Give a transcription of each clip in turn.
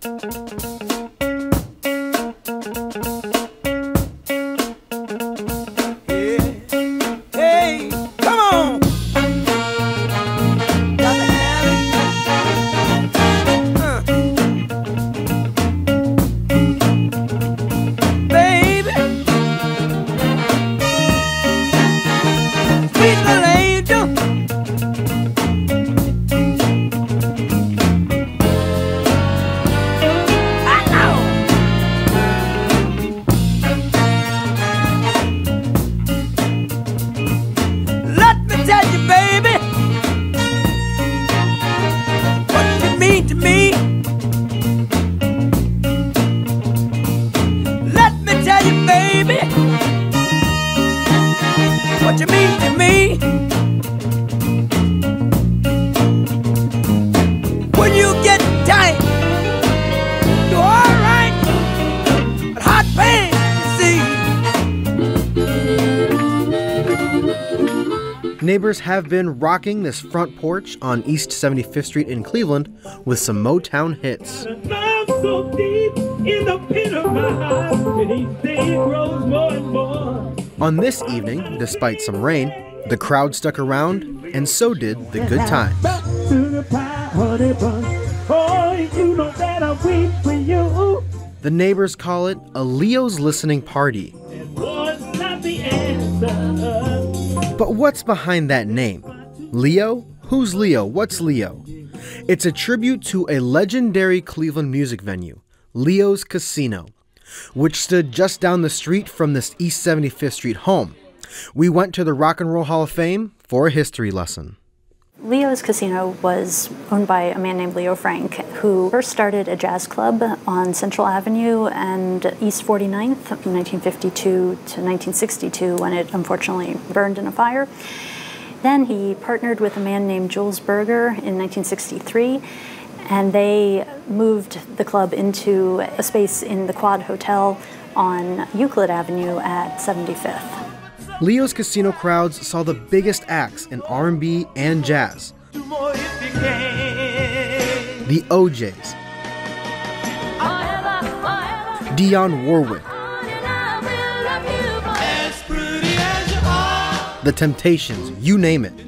Hey, what you mean to me. When you get tight, you're alright, but hot pain, you see. Neighbors have been rocking this front porch on East 75th Street in Cleveland with some Motown hits. So deep in the pit of my heart, and each day grows more and more. On this evening, despite some rain, the crowd stuck around, and so did the good times. The pie, honey bun. You know that I wait for you. The neighbors call it a Leo's listening party. It was not the answer. But what's behind that name? Leo? Who's Leo? What's Leo? It's a tribute to a legendary Cleveland music venue, Leo's Casino, which stood just down the street from this East 75th Street home. We went to the Rock and Roll Hall of Fame for a history lesson. Leo's Casino was owned by a man named Leo Frank, who first started a jazz club on Central Avenue and East 49th from 1952 to 1962 when it unfortunately burned in a fire. Then he partnered with a man named Jules Berger in 1963, and they moved the club into a space in the Quad Hotel on Euclid Avenue at 75th. Leo's Casino crowds saw the biggest acts in R&B and jazz. The O'Jays, Dionne Warwick, The Temptations, you name it.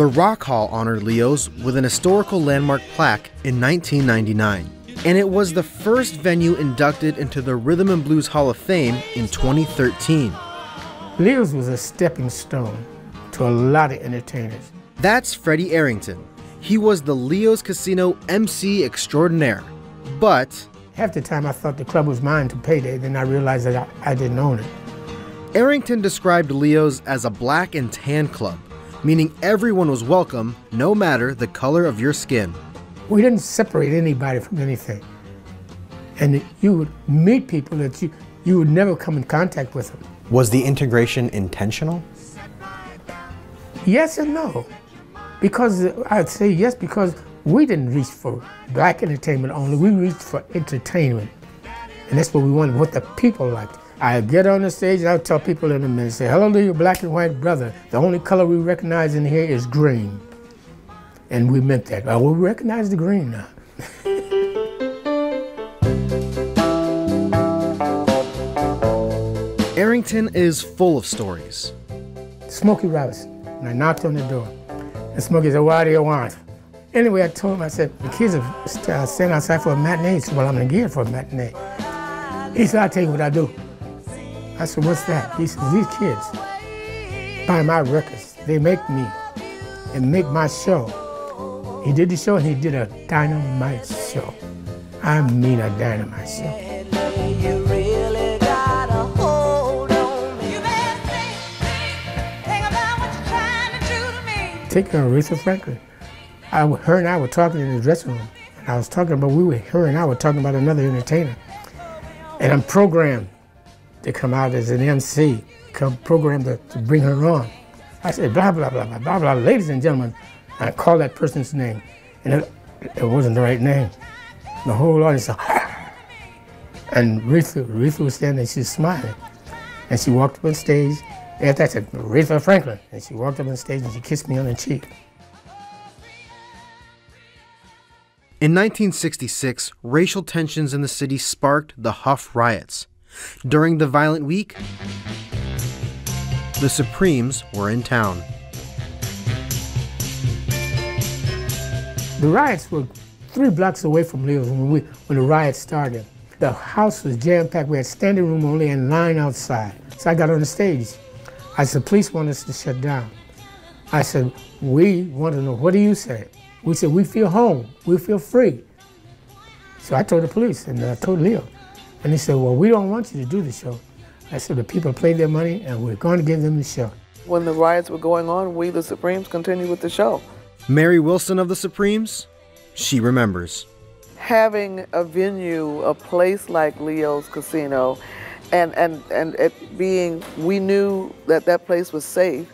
The Rock Hall honored Leo's with an historical landmark plaque in 1999, and it was the first venue inducted into the Rhythm and Blues Hall of Fame in 2013. Leo's was a stepping stone to a lot of entertainers. That's Freddie Arrington. He was the Leo's Casino MC extraordinaire. But Half the time I thought the club was mine to pay payday, then I realized that I, I didn't own it. Arrington described Leo's as a black and tan club, meaning everyone was welcome no matter the color of your skin. We didn't separate anybody from anything. And you would meet people that you, you would never come in contact with them. Was the integration intentional? Yes and no. Because uh, I'd say yes because we didn't reach for black entertainment only, we reached for entertainment. And that's what we wanted, what the people liked. I get on the stage and I'll tell people in a minute, say, hello to your black and white brother. The only color we recognize in here is green. And we meant that. Well, we recognize the green now. Arrington is full of stories. Smokey Robinson. And I knocked on the door. And Smokey said, What do you want? Anyway, I told him, I said, The kids are uh, standing outside for a matinee. He said, Well, I'm going to get for a matinee. He said, I'll tell you what I do. I said, What's that? He said, These kids buy my records. They make me and make my show. He did the show and he did a dynamite show. I mean, a dynamite show. You really got a hold on me. You better think, think, think about what you're trying to do to me. Take Aretha Franklin. I, her and I were talking in the dressing room. And I was talking about, we were, her and I were talking about another entertainer. And I'm programmed to come out as an MC, come programmed to, to bring her on. I said, blah, blah, blah, blah, blah, blah, ladies and gentlemen. I called that person's name. And it, it wasn't the right name. The whole audience said, and Aretha, Aretha was standing she was smiling. And she walked up on stage. After I said, Aretha Franklin. And she walked up on stage and she kissed me on the cheek. In 1966, racial tensions in the city sparked the Hough riots. During the violent week, the Supremes were in town. The riots were three blocks away from Leo's when, we, when the riots started. The house was jam packed. We had standing room only and line outside. So I got on the stage. I said, police want us to shut down. I said, we want to know, what do you say? We said, we feel home, we feel free. So I told the police and I told Leo. And they said, well, we don't want you to do the show. I said, the people paid their money and we're going to give them the show. When the riots were going on, we, the Supremes, continued with the show. Mary Wilson of the Supremes, she remembers. Having a venue, a place like Leo's Casino, and, and, and it being, we knew that that place was safe.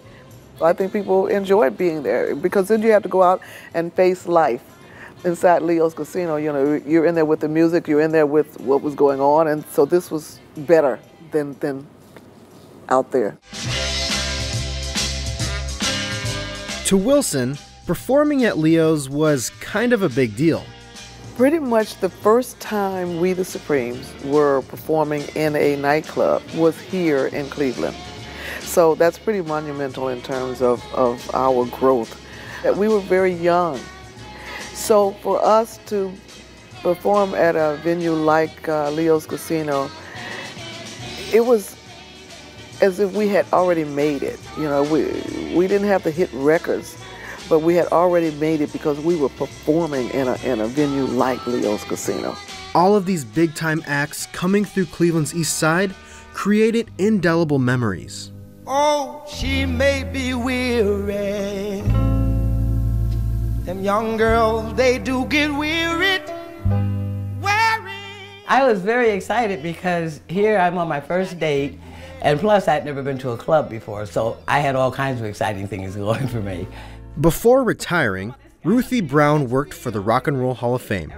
I think people enjoyed being there because then you have to go out and face life inside Leo's Casino. You know, you're in there with the music, you're in there with what was going on, and so this was better than, than out there. To Wilson, performing at Leo's was kind of a big deal. Pretty much the first time we, the Supremes, were performing in a nightclub was here in Cleveland. So that's pretty monumental in terms of, of our growth. We were very young. So for us to perform at a venue like uh, Leo's Casino, it was as if we had already made it. You know, we, we didn't have to hit records but we had already made it because we were performing in a, in a venue like Leo's Casino. All of these big time acts coming through Cleveland's East Side created indelible memories. Oh, she may be weary. Them young girls, they do get wearied. I was very excited because here I'm on my first date, and plus I'd never been to a club before, so I had all kinds of exciting things going for me. Before retiring, Ruthie Brown worked for the Rock and Roll Hall of Fame.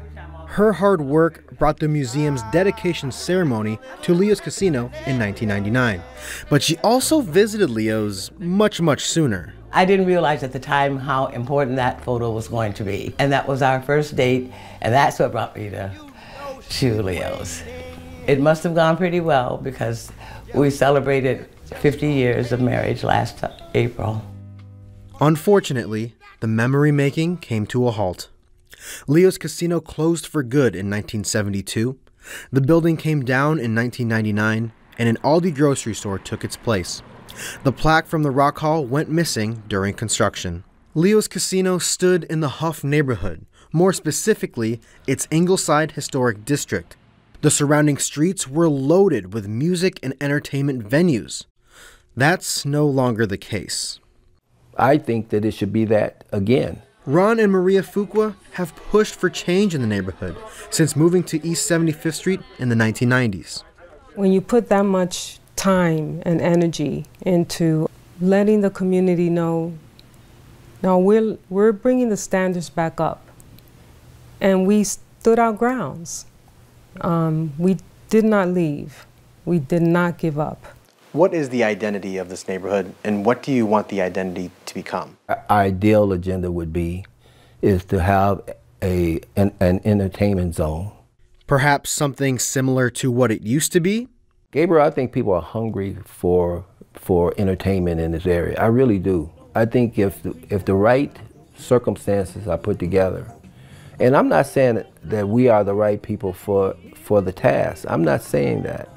Her hard work brought the museum's dedication ceremony to Leo's Casino in 1999, but she also visited Leo's much, much sooner. I didn't realize at the time how important that photo was going to be. And that was our first date, and that's what brought me to, Julio's. It must have gone pretty well because we celebrated 50 years of marriage last April. Unfortunately, the memory making came to a halt. Leo's Casino closed for good in 1972. The building came down in 1999, and an Aldi grocery store took its place. The plaque from the Rock Hall went missing during construction. Leo's Casino stood in the Hough neighborhood, more specifically, its Ingleside Historic District. The surrounding streets were loaded with music and entertainment venues. That's no longer the case. I think that it should be that again. Ron and Maria Fuqua have pushed for change in the neighborhood since moving to East 75th Street in the 1990s. When you put that much time and energy into letting the community know, now we're, we're bringing the standards back up. And we stood our grounds. Um, we did not leave. We did not give up. What is the identity of this neighborhood, and what do you want the identity to become? Our ideal agenda would be is to have a an, an entertainment zone. Perhaps something similar to what it used to be? Gabriel, I think people are hungry for for entertainment in this area. I really do. I think if the, if the right circumstances are put together, and I'm not saying that we are the right people for for the task. I'm not saying that.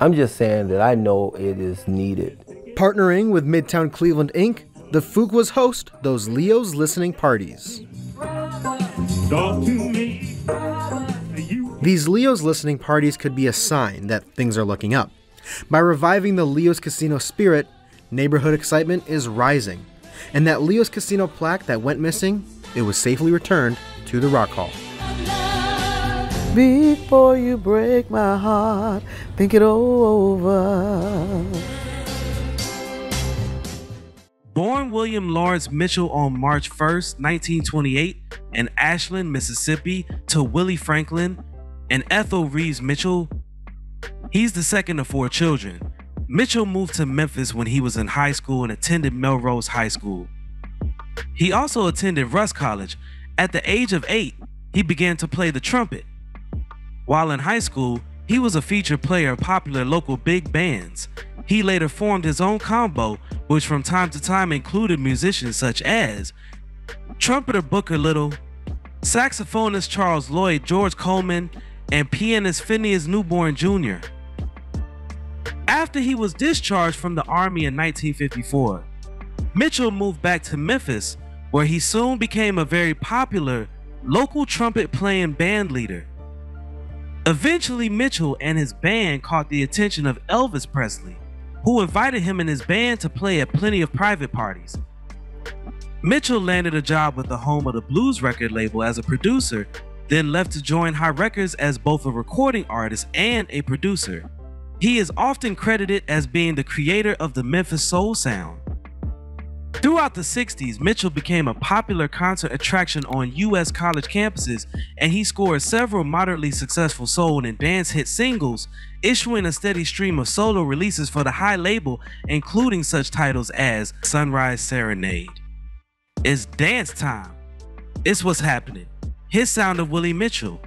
I'm just saying that I know it is needed. Partnering with Midtown Cleveland Inc., the Fuquas host those Leo's listening parties. These Leo's listening parties could be a sign that things are looking up. By reviving the Leo's Casino spirit, neighborhood excitement is rising. And that Leo's Casino plaque that went missing, it was safely returned to the Rock Hall. Before you break my heart, think it over. Born William Lawrence Mitchell on March 1st, 1928, in Ashland, Mississippi, to Willie Franklin and Ethel Reeves Mitchell, he's the second of four children. Mitchell moved to Memphis when he was in high school and attended Melrose High School. He also attended Rust College. At the age of eight, he began to play the trumpet. While in high school, he was a featured player of popular local big bands. He later formed his own combo, which from time to time included musicians such as trumpeter Booker Little, saxophonist Charles Lloyd, George Coleman, and pianist Phineas Newborn Jr. After he was discharged from the Army in 1954, Mitchell moved back to Memphis, where he soon became a very popular local trumpet playing band leader. Eventually, Mitchell and his band caught the attention of Elvis Presley, who invited him and his band to play at plenty of private parties. Mitchell landed a job with the home of the blues record label as a producer, then left to join Hi Records as both a recording artist and a producer. He is often credited as being the creator of the Memphis Soul sound. Throughout the 60s, Mitchell became a popular concert attraction on U.S. college campuses, and he scored several moderately successful soul and dance hit singles, issuing a steady stream of solo releases for the Hi label, including such titles as Sunrise Serenade. It's dance time. It's what's happening. His sound of Willie Mitchell.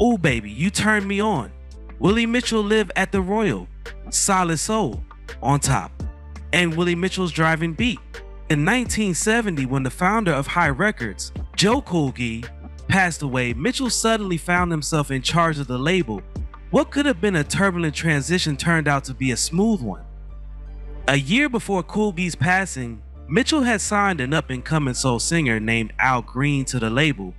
Ooh, baby, you turned me on. Willie Mitchell lived at the Royal. Solid Soul on top and Willie Mitchell's Driving Beat. In 1970, when the founder of Hi Records, Joe Cuoghi, passed away, Mitchell suddenly found himself in charge of the label. What could have been a turbulent transition turned out to be a smooth one. A year before Cuoghi's passing, Mitchell had signed an up and coming soul singer named Al Green to the label.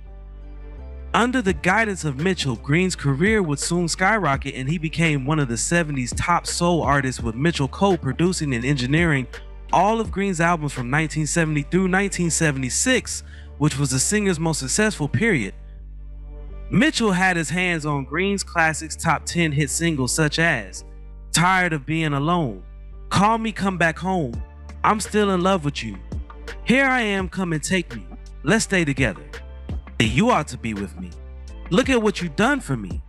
Under the guidance of Mitchell, Green's career would soon skyrocket and he became one of the 70s top soul artists with Mitchell co-producing and engineering all of Green's albums from 1970 through 1976, which was the singer's most successful period. Mitchell had his hands on Green's classics top 10 hit singles such as Tired of Being Alone, Call Me Come Back Home, I'm Still in Love with You, Here I Am Come and Take Me, Let's Stay Together. You ought to be with me. Look at what you've done for me.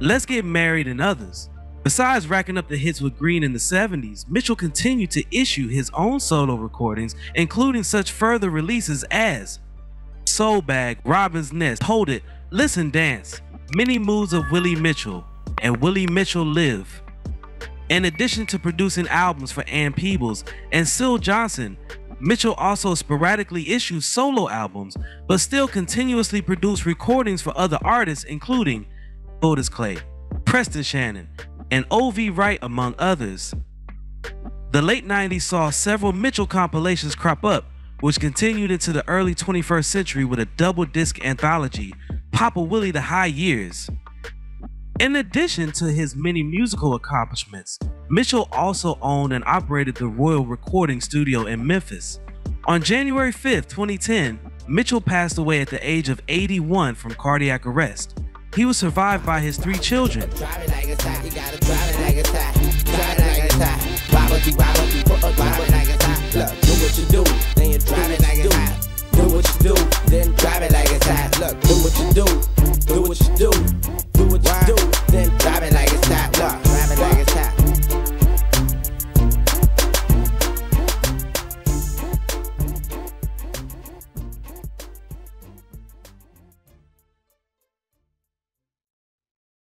Let's get married and others. Besides racking up the hits with Green in the 70s, Mitchell continued to issue his own solo recordings, including such further releases as Soul Bag, Robin's Nest, Hold It, Listen Dance, Many Moods of Willie Mitchell, and Willie Mitchell Live. In addition to producing albums for Ann Peebles and Syl Johnson, Mitchell also sporadically issued solo albums, but still continuously produced recordings for other artists, including Otis Clay, Preston Shannon, and O.V. Wright, among others. The late 90s saw several Mitchell compilations crop up, which continued into the early 21st century with a double disc anthology, Papa Willie the Hi Years. In addition to his many musical accomplishments, Mitchell also owned and operated the Royal Recording Studio in Memphis. On January 5, 2010, Mitchell passed away at the age of 81 from cardiac arrest. He was survived by his three children.